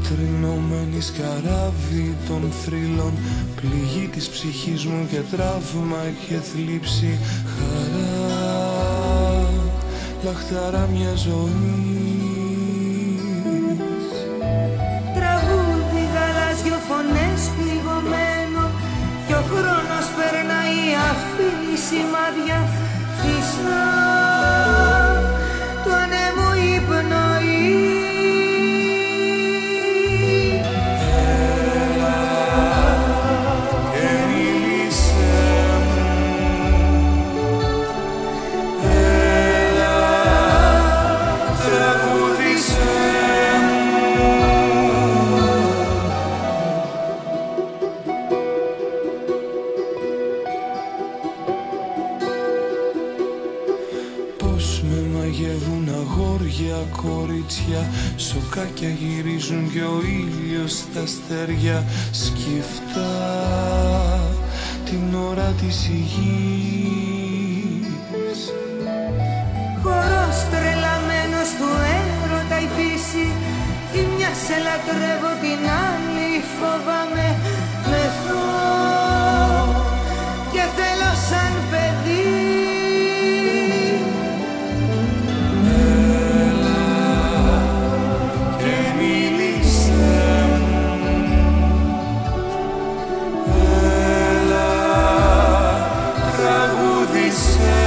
Πέτρινωμένη σκαράβη των θρύλων Πληγή της ψυχής μου και τραύμα και θλίψη Χαρά, λαχταρά μια ζωή με μαγεύουν αγόρια κορίτσια Σοκάκια γυρίζουν και ο ήλιος στα αστέρια Σκυφτά την ώρα της υγιής. Χορός τρελαμένος του έρωτα η φύση Τη μια σε λατρεύω την άλλη φοβάμαι say